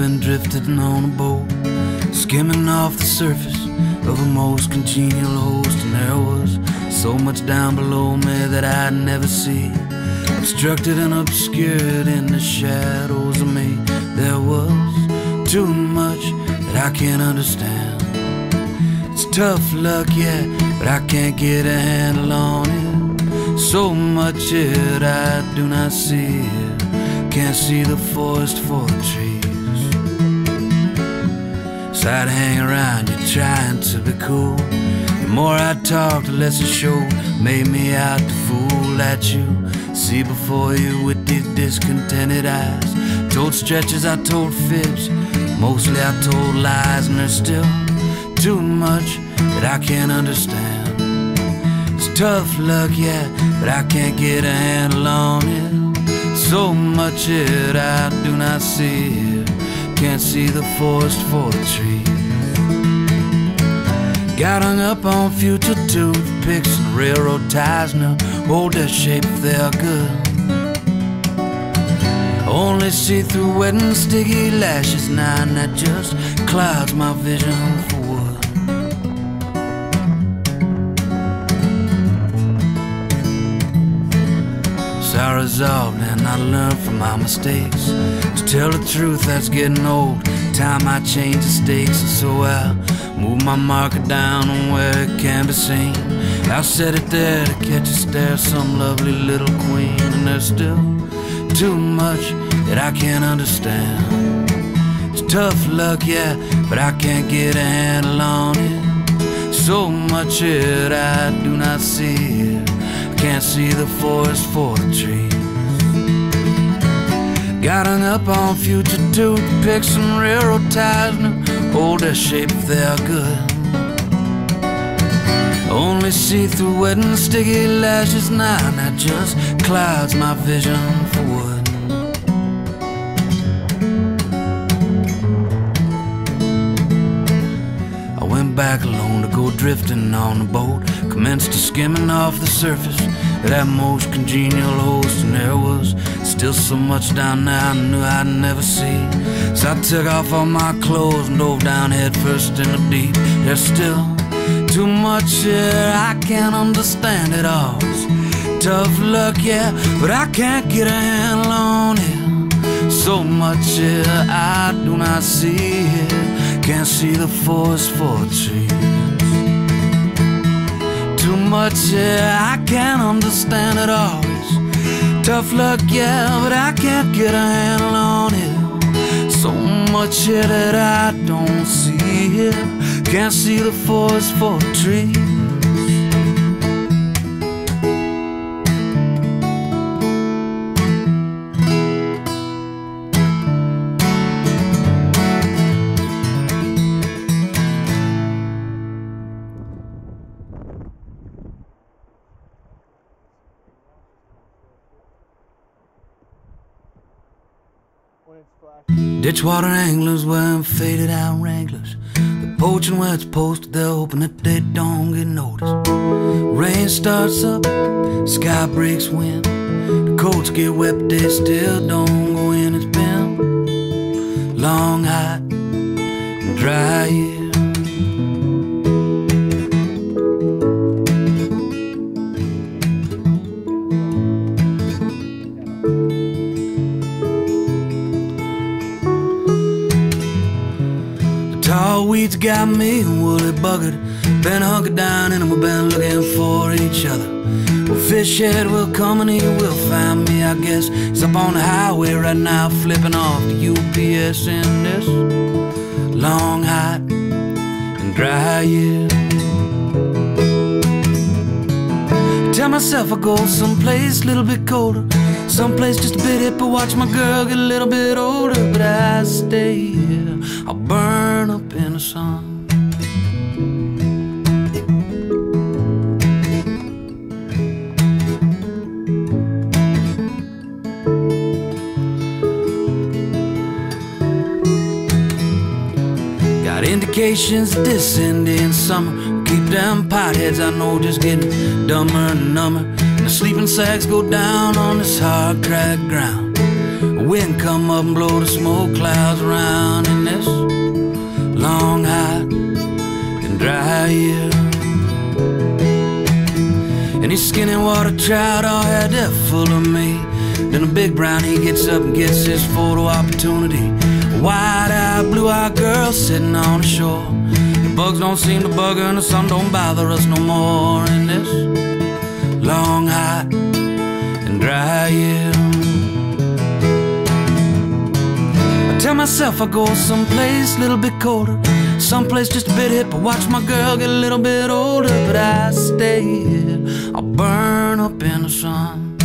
been drifting on a boat, skimming off the surface of a most congenial host, and there was so much down below me that I'd never see. Obstructed and obscured in the shadows of me, there was too much that I can't understand. It's tough luck, yeah, but I can't get a handle on it. So much it I do not see it. Can't see the forest for the trees. So I'd hang around you trying to be cool. The more I talked, the less it showed. Made me out to fool at you. See before you with these discontented eyes. Told stretches, I told fibs. Mostly I told lies, and there's still too much that I can't understand. It's tough luck, yeah, but I can't get a handle on it. So much it I do not see it. Can't see the forest for the trees. Got hung up on future toothpicks and railroad ties now. Oh, Hold their shape they're good. Only see through wet and sticky lashes now, and that just clouds my vision I resolved and I learned from my mistakes. To tell the truth, that's getting old. Time I change the stakes, and so I move my marker down on where it can be seen. I'll set it there to catch a stare, some lovely little queen, and there's still too much that I can't understand. It's tough luck, yeah, but I can't get a handle on it. So much it I do not see it. Can't see the forest for the trees. Got hung up on future toothpicks some railroad ties. Now hold their shape if they're good. Only see through wet and sticky lashes now, and that just clouds my vision for wood. Back alone to go drifting on the boat. Commenced to skimming off the surface that most congenial host, and there was still so much down there I knew I'd never see. So I took off all my clothes and dove down headfirst in the deep. There's still too much here, I can't understand it all. It's tough luck, yeah, but I can't get a handle on it. So much here I do not see. Can't see the forest for the trees. Too much here I can't understand it always. Tough luck, yeah, but I can't get a handle on it. So much here that I don't see it. Can't see the forest for the trees. Ditchwater anglers wearing faded out wranglers. They're poaching where it's posted, they're hoping that they don't get noticed. Rain starts up, sky breaks wind. The coats get wet, they still don't go in. It's been long, hot, and dry year. Weeds got me woolly buggered. Been hunkered down and we've been looking for each other. Well, fish head will come and he will find me, I guess. He's up on the highway right now, flipping off the UPS in this long, hot, and dry year. Tell myself I go someplace a little bit colder, someplace just a bit hipper. Watch my girl get a little bit older, but I stay here. I'll burn indications descending summer. Keep them potheads I know just getting dumber and number. And the sleeping sacks go down on this hard, cracked ground. Wind come up and blow the smoke clouds around in this long, hot, and dry year. And his skinny water trout all had that full of me. Then a big brown, he gets up and gets his photo opportunity. Wide-eyed, blue-eyed girl sitting on the shore. The bugs don't seem to bug her, and the sun don't bother us no more in this long, hot, and dry year. I tell myself I go someplace a little bit colder, someplace just a bit hip. Watch my girl get a little bit older, but I stay here. I'll burn up in the sun.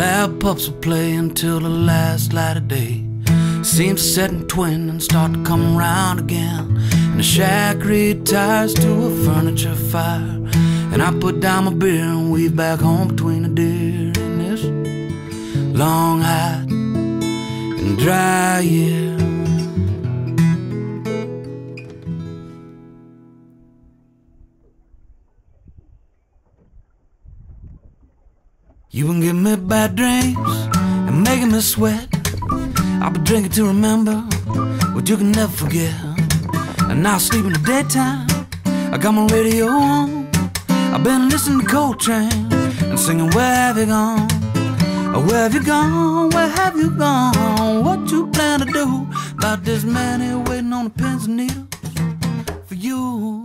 Lab pups will play until the last light of day. Seems to set and twin and start to come around again. And the shack retires to a furniture fire. And I put down my beer and weave back home between the deer in this long, hot, and dry year. You been giving me bad dreams and making me sweat. I've been drinking to remember what you can never forget. And now I sleep in the daytime. I got my radio on. I've been listening to Coltrane and singing, Where have you gone? Oh, Where have you gone? Where have you gone? What you plan to do about this man here waiting on the pins and needles for you?